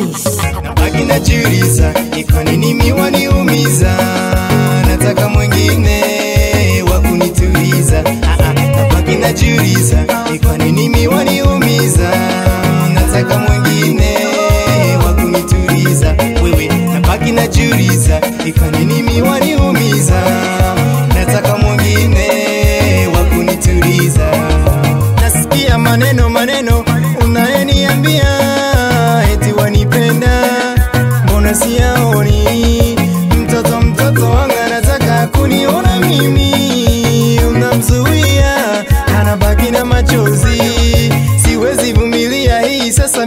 Nice. Nabaki najiuliza ni kwa nini miwaniumiza, nataka mwingine wa kunituliza. Ah, ah, ah, Nabaki najiuliza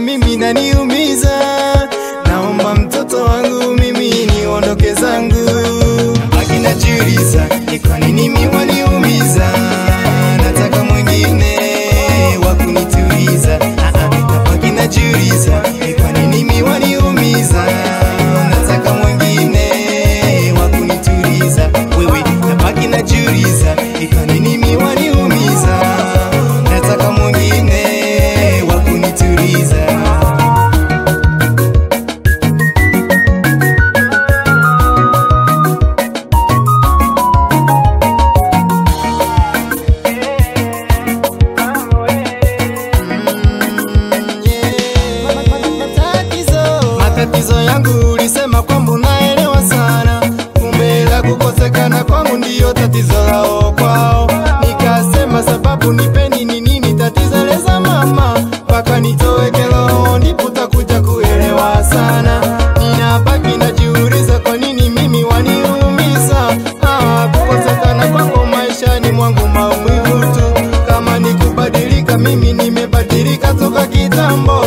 mimi naniumiza matatizo yangu ulisema kwamba unaelewa sana, kumbe ila kukosekana kwangu ndiyo tatizo lao kwao. Nikasema sababu nipeni ni nini tatizo leza mama, mpaka nitoweke roho ndipo utakuja kuelewa sana. Ninabaki najiuliza kwa nini mimi waniumiza, ah, kukosekana kwako maishani mwangu maumivu tu. Kama nikubadilika mimi nimebadilika toka kitambo